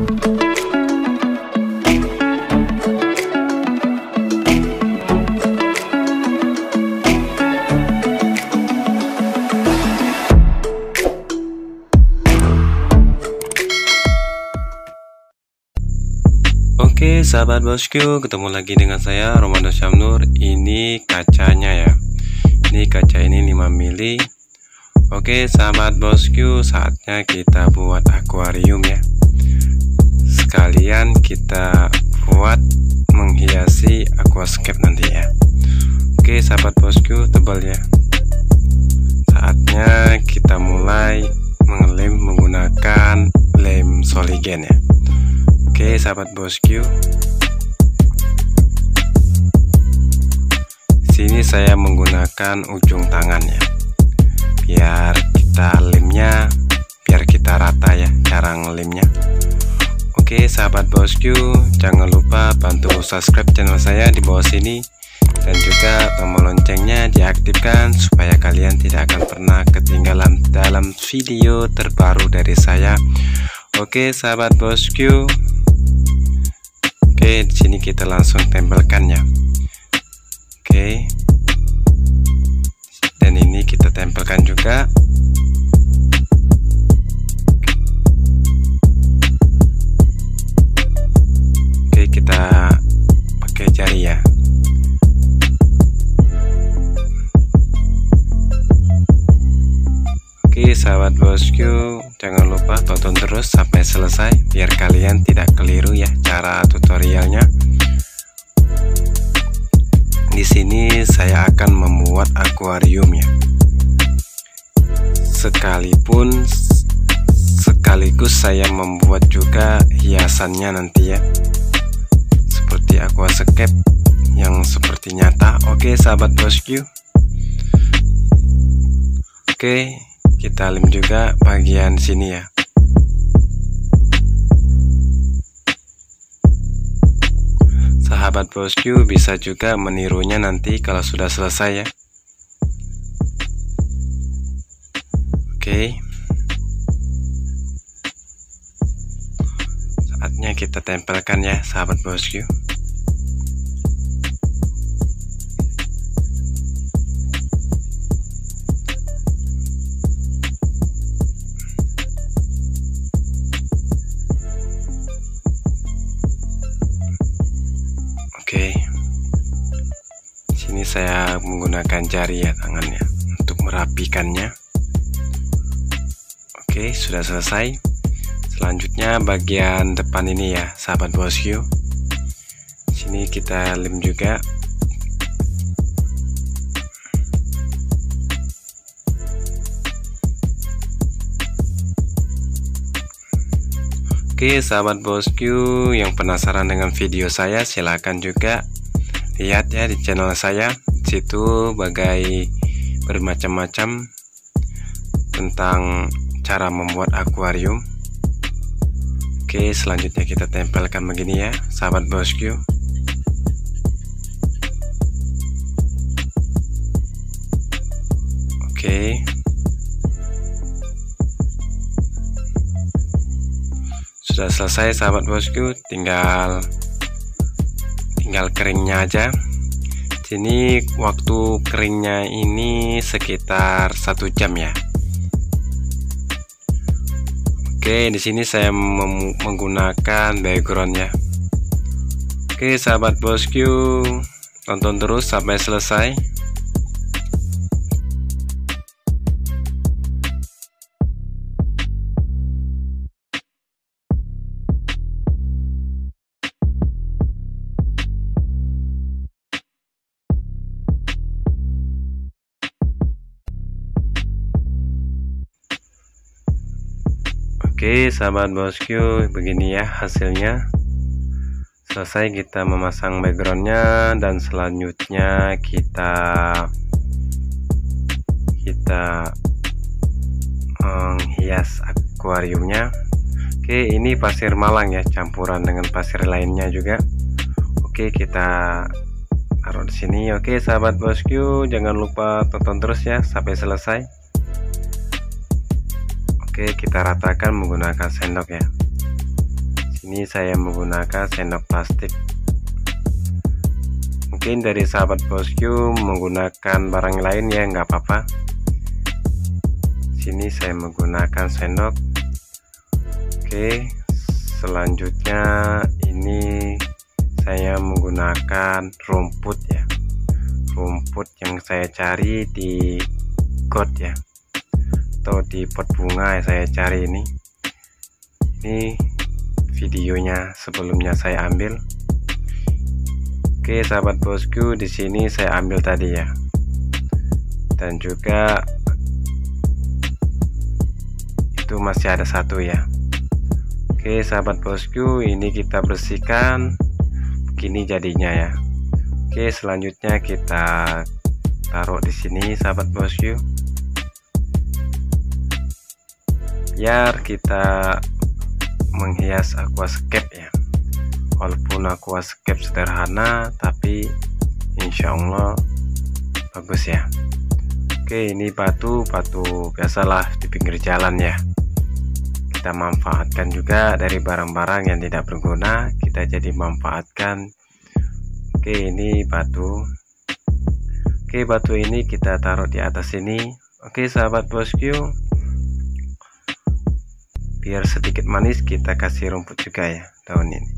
Oke sahabat bosku ketemu lagi dengan saya Romano Syamnur. Ini kacanya ya. Ini kaca ini 5 mili. Oke sahabat bosku saatnya kita buat akuarium ya sekalian kita buat menghiasi aquascape nanti ya. Oke sahabat bosku tebal ya. Saatnya kita mulai mengelem menggunakan lem soligen ya. Oke sahabat bosku. Sini saya menggunakan ujung tangan ya. Biar kita lemnya Biar kita rata ya cara ngelimnya Oke sahabat bosku Jangan lupa bantu subscribe channel saya di bawah sini Dan juga tombol loncengnya diaktifkan Supaya kalian tidak akan pernah ketinggalan dalam video terbaru dari saya Oke sahabat bosku Oke, di sini kita langsung tempelkan ya. Oke. Dan ini kita tempelkan juga. Bosku jangan lupa tonton terus sampai selesai biar kalian tidak keliru ya cara tutorialnya. Di sini saya akan membuat akuarium ya. Sekalipun sekaligus saya membuat juga hiasannya nanti ya. Seperti aquascape yang seperti nyata. Oke sahabat bosku. Oke kita lem juga bagian sini ya. Sahabat bosku bisa juga menirunya nanti kalau sudah selesai ya. Oke. Saatnya kita tempelkan ya sahabat bosku saya menggunakan jari ya tangannya untuk merapikannya. Oke, sudah selesai. Selanjutnya bagian depan ini ya, sahabat bosku. Sini kita lem juga. Oke sahabat bosku yang penasaran dengan video saya silahkan juga lihat ya di channel saya situ bagai bermacam-macam tentang cara membuat akuarium. Oke selanjutnya kita tempelkan begini ya sahabat bosku. Oke. Sudah selesai sahabat bosku tinggal tinggal keringnya aja. Sini waktu keringnya ini sekitar satu jam ya. Oke di sini saya menggunakan background ya. Oke sahabat bosku tonton terus sampai selesai Oke sahabat bosku begini ya hasilnya. Selesai kita memasang backgroundnya dan selanjutnya kita kita menghias akuariumnya. Oke ini pasir malang ya campuran dengan pasir lainnya juga. Oke kita taruh di sini. Oke sahabat bosku jangan lupa tonton terus ya sampai selesai Oke kita ratakan menggunakan sendok ya. Ini saya menggunakan sendok plastik. Mungkin dari sahabat bosku menggunakan barang lain ya nggak apa-apa. Sini saya menggunakan sendok. Oke selanjutnya ini saya menggunakan rumput ya. Rumput yang saya cari di got ya atau di pot bunga yang saya cari ini. Ini videonya sebelumnya saya ambil. Oke sahabat bosku di sini saya ambil tadi ya. Dan juga itu masih ada satu ya. Oke sahabat bosku ini kita bersihkan. Begini jadinya ya. Oke selanjutnya kita taruh di sini sahabat bosku biar kita menghias aquascape ya. Walaupun aquascape sederhana tapi insya Allah bagus ya. Oke ini batu batu biasalah di pinggir jalan ya. Kita manfaatkan juga dari barang-barang yang tidak berguna kita jadi manfaatkan. Oke ini batu. Oke batu ini kita taruh di atas ini Oke sahabat bosku biar sedikit manis kita kasih rumput juga ya daun ini.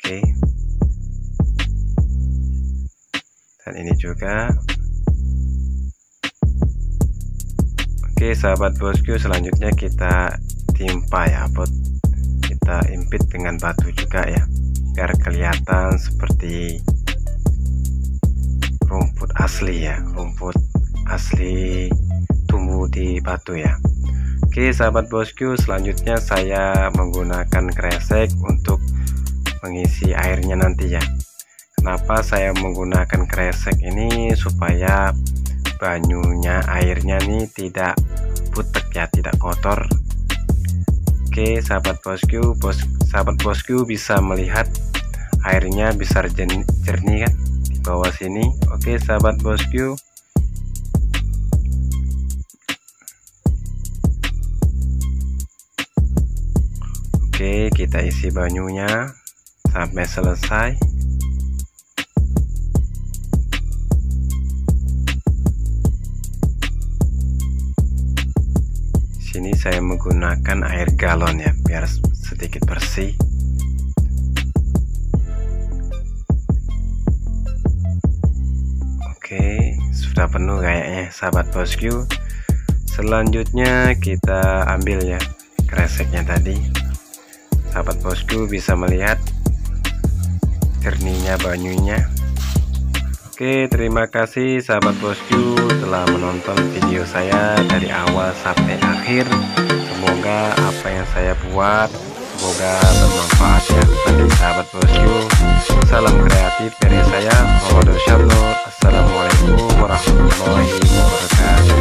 Oke. Dan ini juga. Oke sahabat bosku selanjutnya kita timpa ya pot. Kita impit dengan batu juga ya biar kelihatan seperti rumput asli ya rumput asli tumbuh di batu ya Oke sahabat bosku selanjutnya saya menggunakan kresek untuk mengisi airnya nanti ya. Kenapa saya menggunakan kresek ini? Supaya banyunya airnya nih tidak putek ya tidak kotor. Oke sahabat bosku bos sahabat bosku bisa melihat airnya bisa jernih kan? Di bawah sini. Oke sahabat bosku Oke kita isi banyunya. Sampai selesai. Sini saya menggunakan air galon ya biar sedikit bersih. Oke sudah penuh kayaknya sahabat bosku selanjutnya kita ambil ya kreseknya tadi sahabat bosku bisa melihat jernihnya banyunya. Oke terima kasih sahabat bosku telah menonton video saya dari awal sampai akhir. Semoga apa yang saya buat semoga bermanfaat ya bagi sahabat bosku. Salam kreatif dari saya Assalamualaikum warahmatullahi wabarakatuh